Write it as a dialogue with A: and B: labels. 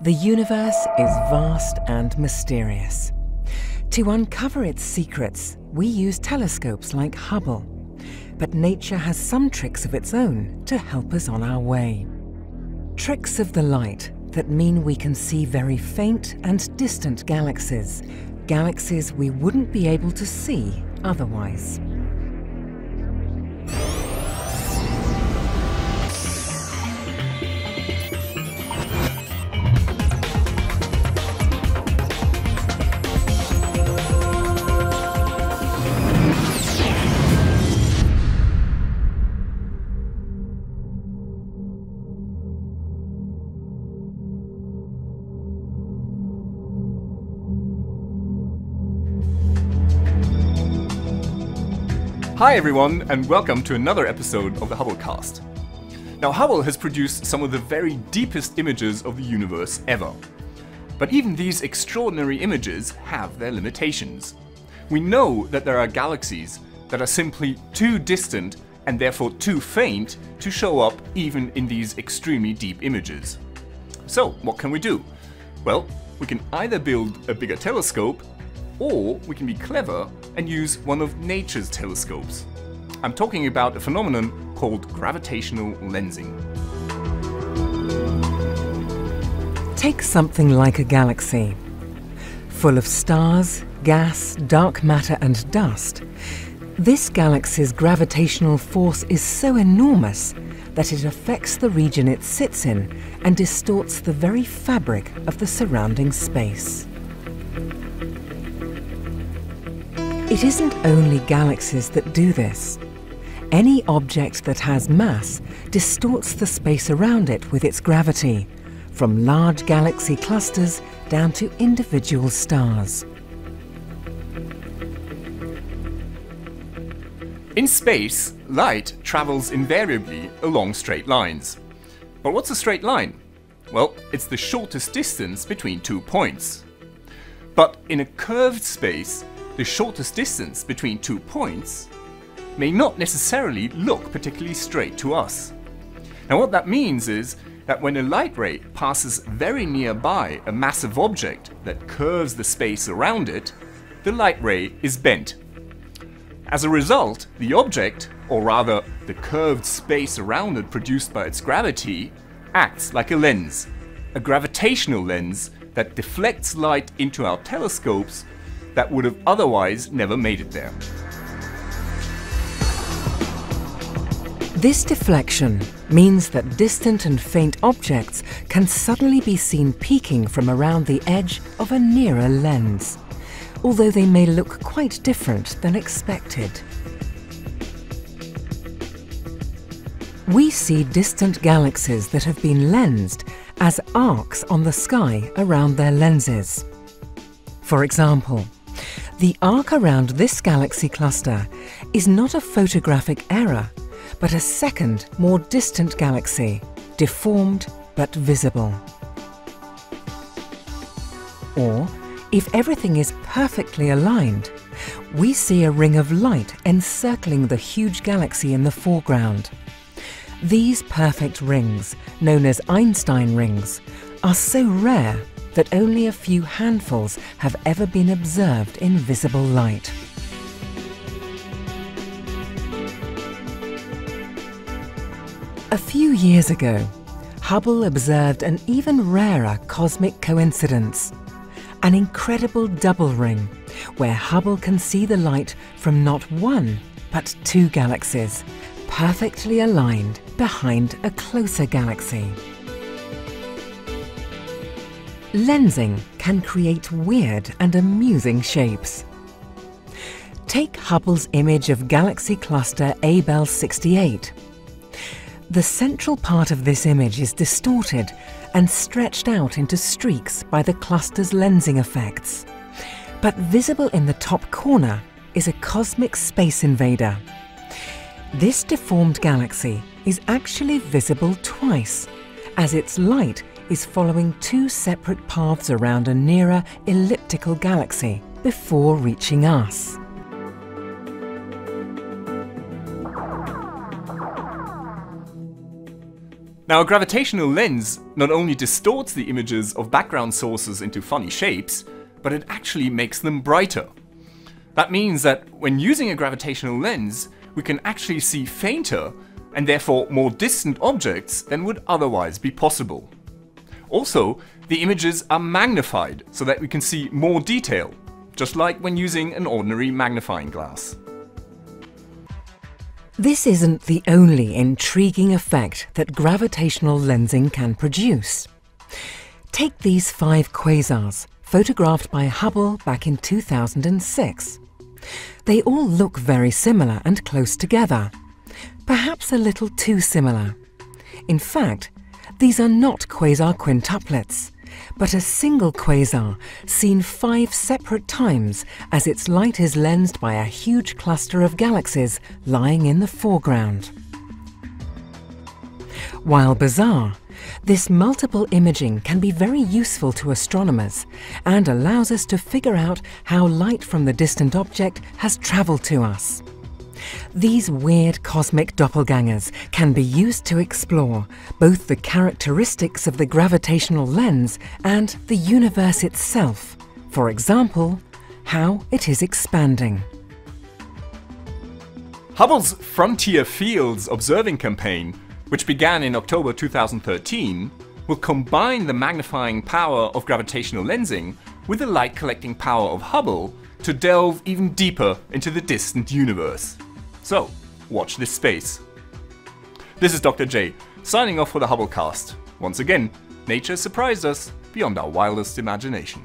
A: The universe is vast and mysterious. To uncover its secrets, we use telescopes like Hubble. But nature has some tricks of its own to help us on our way. Tricks of the light that mean we can see very faint and distant galaxies, galaxies we wouldn't be able to see otherwise.
B: Hi, everyone, and welcome to another episode of the Hubblecast. Now, Hubble has produced some of the very deepest images of the universe ever. But even these extraordinary images have their limitations. We know that there are galaxies that are simply too distant and therefore too faint to show up even in these extremely deep images. So, what can we do? Well, we can either build a bigger telescope or we can be clever and use one of nature's telescopes. I'm talking about a phenomenon called gravitational lensing.
A: Take something like a galaxy. Full of stars, gas, dark matter and dust, this galaxy's gravitational force is so enormous that it affects the region it sits in and distorts the very fabric of the surrounding space. It isn't only galaxies that do this. Any object that has mass distorts the space around it with its gravity, from large galaxy clusters down to individual stars.
B: In space, light travels invariably along straight lines. But what's a straight line? Well, it's the shortest distance between two points. But in a curved space, the shortest distance between two points may not necessarily look particularly straight to us. Now what that means is that when a light ray passes very nearby a massive object that curves the space around it, the light ray is bent. As a result, the object, or rather the curved space around it produced by its gravity, acts like a lens, a gravitational lens that deflects light into our telescopes that would have otherwise never made it there.
A: This deflection means that distant and faint objects can suddenly be seen peeking from around the edge of a nearer lens, although they may look quite different than expected. We see distant galaxies that have been lensed as arcs on the sky around their lenses. For example, the arc around this galaxy cluster is not a photographic error, but a second, more distant galaxy, deformed but visible. Or, if everything is perfectly aligned, we see a ring of light encircling the huge galaxy in the foreground. These perfect rings, known as Einstein rings, are so rare that only a few handfuls have ever been observed in visible light. A few years ago, Hubble observed an even rarer cosmic coincidence, an incredible double ring, where Hubble can see the light from not one, but two galaxies, perfectly aligned behind a closer galaxy. Lensing can create weird and amusing shapes. Take Hubble's image of galaxy cluster Abell 68. The central part of this image is distorted and stretched out into streaks by the cluster's lensing effects. But visible in the top corner is a cosmic space invader. This deformed galaxy is actually visible twice, as its light is following two separate paths around a nearer elliptical galaxy before reaching us.
B: Now a gravitational lens not only distorts the images of background sources into funny shapes, but it actually makes them brighter. That means that when using a gravitational lens, we can actually see fainter and therefore more distant objects than would otherwise be possible. Also, the images are magnified so that we can see more detail, just like when using an ordinary magnifying glass.
A: This isn't the only intriguing effect that gravitational lensing can produce. Take these five quasars, photographed by Hubble back in 2006. They all look very similar and close together, perhaps a little too similar. In fact, these are not quasar quintuplets, but a single quasar seen five separate times as its light is lensed by a huge cluster of galaxies lying in the foreground. While bizarre, this multiple imaging can be very useful to astronomers and allows us to figure out how light from the distant object has travelled to us. These weird cosmic doppelgangers can be used to explore both the characteristics of the gravitational lens and the universe itself. For example, how it is expanding.
B: Hubble's Frontier Fields observing campaign, which began in October 2013, will combine the magnifying power of gravitational lensing with the light collecting power of Hubble to delve even deeper into the distant universe. So, watch this space. This is Dr. J, signing off for the Hubblecast. Once again, nature surprised us beyond our wildest imagination.